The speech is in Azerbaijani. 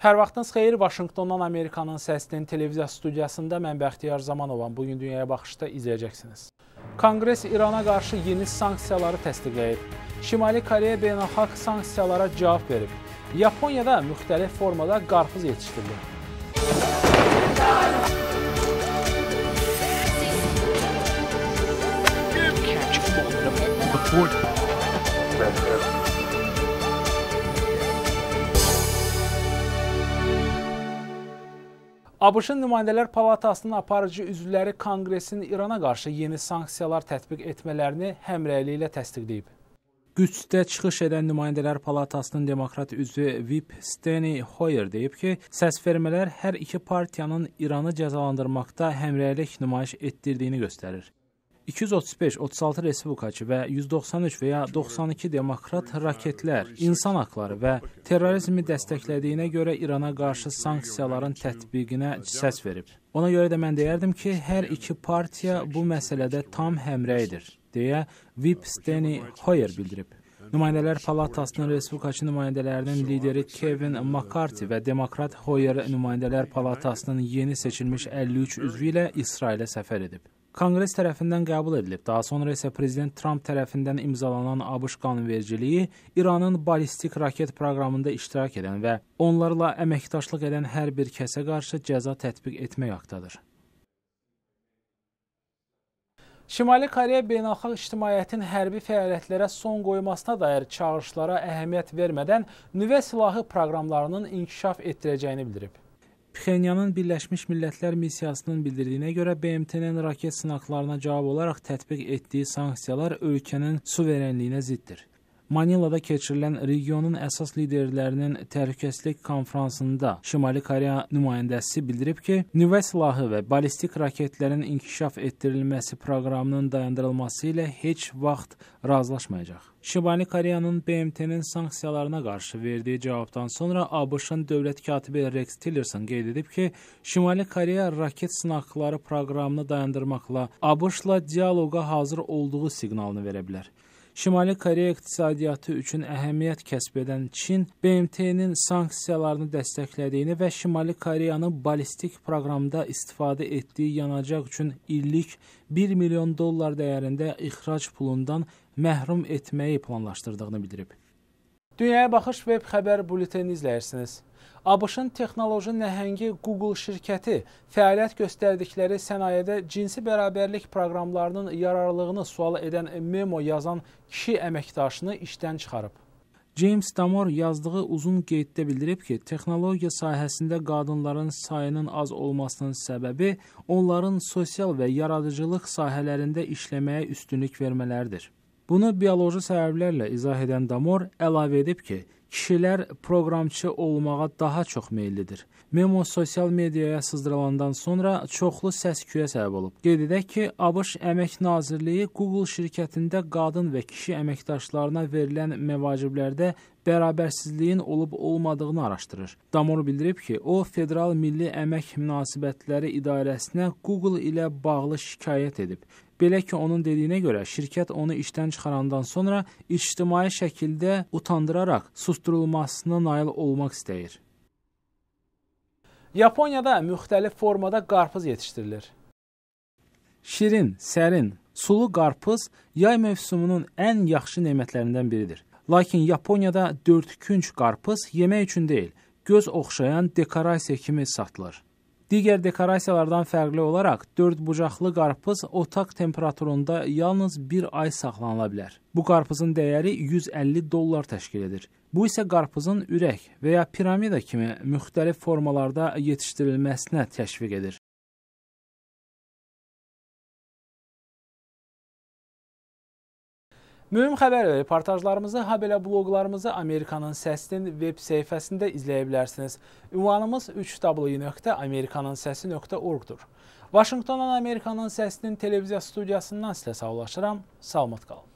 Hər vaxtınız xeyir. Vaşinqtondan Amerikanın səsinin televiziya studiyasında mən Bəxtiyar Zamanovam bugün dünyaya baxışda izləyəcəksiniz. Konqres İrana qarşı yeni sanksiyaları təsdiqləyib. Şimali Koreya beynəlxalq sanksiyalara cavab verib. Yaponiyada müxtəlif formada qarpız yetişdirilir. ABŞ-ın Nümayəndələr Palatasının aparıcı üzvləri Konqresin İrana qarşı yeni sanksiyalar tətbiq etmələrini həmrəyliklə təsdiqləyib. Qüdsdə çıxış edən Nümayəndələr Palatasının demokrat üzvü Vip Steny Hoyer deyib ki, səsvermələr hər iki partiyanın İranı cəzalandırmaqda həmrəylik nümayiş etdirdiyini göstərir. 235, 36 respublikaçı və 193 və ya 92 demokrat raketlər insan haqları və terrorizmi dəstəklədiyinə görə İrana qarşı sanksiyaların tətbiqinə səs verib. Ona görə də mən deyərdim ki, hər iki partiya bu məsələdə tam həmrəydir, deyə Vip Steny Hoyer bildirib. Nümayəndələr Palatasının Respublikaçı nümayəndələrinin lideri Kevin McCarthy və Demokrat Hoyer Nümayəndələr Palatasının yeni seçilmiş 53 üzvü ilə İsrailə səfər edib. Konqres tərəfindən qəbul edilib. Daha sonra isə prezident Tramp tərəfindən imzalanan ABŞ qanunvericiliyi İranın ballistik raket proqramında iştirak edən və onlarla əməkdaşlıq edən hər bir kəsə qarşı cəza tətbiq etmək haqqdadır. Şimali Koreya beynəlxalq ictimaiyyətin hərbi fəaliyyətlərə son qoymasına dair çağırışlara əhəmiyyət vermədən nüvə silahı proqramlarının inkişaf etdirəcəyini bildirib. Pxenyanın Birləşmiş Millətlər missiyasının bildirdiyinə görə BMT-nin raket sınaqlarına cavab olaraq tətbiq etdiyi sanksiyalar ölkənin suverenliyinə ziddir. Manilada keçirilən regionun əsas liderlərinin təhlükəsizlik konfransında Şimali Koreya nümayəndəsi bildirib ki, nüvə silahı və ballistik raketlərin inkişaf etdirilməsi proqramının dayandırılması ilə heç vaxt razılaşmayacaq. Şimali Koreyanın BMT-nin sanksiyalarına qarşı verdiyi cavabdan sonra ABŞ-ın dövlət katibi Rex Tillerson qeyd edib ki, Şimali Koreya raket sınaqları proqramını dayandırmaqla ABŞ-la dialoqa hazır olduğu siqnalını verə bilər. Şimali Koreya iqtisadiyyatı üçün əhəmiyyət kəsb edən Çin BMT-nin sanksiyalarını dəstəklədiyini və Şimali Koreyanı ballistik proqramda istifadə etdiyi yanacaq üçün illik 1 milyon dollar dəyərində ixrac pulundan məhrum etməyi planlaşdırdığını bildirib. Dünyaya baxış veb xəbər bulletini izləyirsiniz. ABŞ-ın texnoloji nəhəngi Google şirkəti fəaliyyət göstərdikləri sənayedə cinsi bərabərlik proqramlarının yararlılığını sual edən memo yazan kişi əməkdaşını işdən çıxarıb. James Damore yazdığı uzun qeyddə bildirib ki, texnologiya sahəsində qadınların sayının az olmasının səbəbi onların sosial və yaradıcılıq sahələrində işləməyə üstünlük vermələridir. Bunu bioloji səbəblərlə izah edən Damor əlavə edib ki, kişilər proqramçı olmağa daha çox meyllidir. Memo sosial mediaya sızdırılandan sonra çoxlu səs-küyə səbəb olub. Qeyd edək ki, ABŞ Əmək Nazirliyi Google şirkətində qadın və kişi əməkdaşlarına verilən məvaciblərdə bərabərsizliyin olub-olmadığını araşdırır. Damor bildirib ki, o Federal Milli Əmək Münasibətləri İdarəsinə Google ilə bağlı şikayət edib. Belə ki, onun dediyinə görə şirkət onu işdən çıxarandan sonra ictimai şəkildə utandıraraq susturulmasına nail olmaq istəyir. Yaponiyada müxtəlif formada qarpız yetişdirilir. Şirin, sərin, sulu qarpız yay mövsümünün ən yaxşı nemətlərindən biridir. Lakin Yaponiyada dördkünc qarpız yemək üçün deyil, göz oxşayan dekorasiya kimi satılır. Digər dekorasiyalardan fərqli olaraq 4 bucaqlı qarpız otaq temperaturunda yalnız bir ay saxlanıla bilər. Bu qarpızın dəyəri 150 dollar təşkil edir. Bu isə qarpızın ürək və ya piramida kimi müxtəlif formalarda yetişdirilməsinə təşviq edir. Mühüm xəbər və reportajlarımızı, habelə bloqlarımızı Amerikanın Səsinin veb səhifəsində izləyə bilərsiniz. Ünvanımız 3w.amerikanansəsi.org-dur. Vaşinqtondan Amerikanın Səsinin televiziya studiyasından sizə sağollaşıram. Salamat qalın.